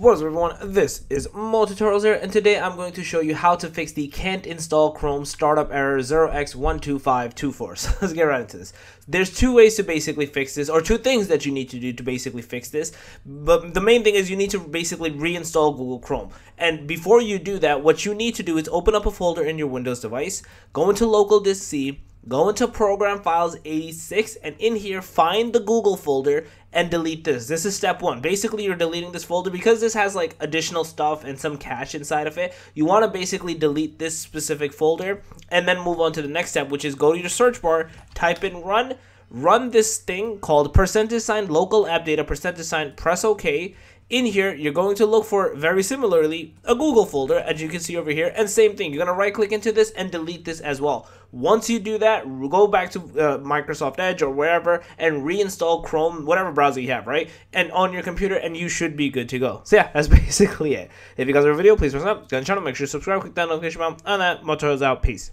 What is up everyone, this is Moe Tutorials here, and today I'm going to show you how to fix the can't install Chrome startup error 0x12524. So let's get right into this. There's two ways to basically fix this, or two things that you need to do to basically fix this, but the main thing is you need to basically reinstall Google Chrome. And before you do that, what you need to do is open up a folder in your Windows device, go into local disk C, go into program files 86 and in here find the google folder and delete this. This is step one. Basically you're deleting this folder because this has like additional stuff and some cache inside of it. You want to basically delete this specific folder and then move on to the next step which is go to your search bar type in run run this thing called percentage sign local app data percentage sign press ok in here, you're going to look for, very similarly, a Google folder, as you can see over here. And same thing, you're to right click into this and delete this as well. Once you do that, go back to uh, Microsoft Edge or wherever and reinstall Chrome, whatever browser you have, right? And on your computer, and you should be good to go. So yeah, that's basically it. If you guys like the video, please thumbs up, the channel, make sure you subscribe, click that notification bell, and that, Moto's out, peace.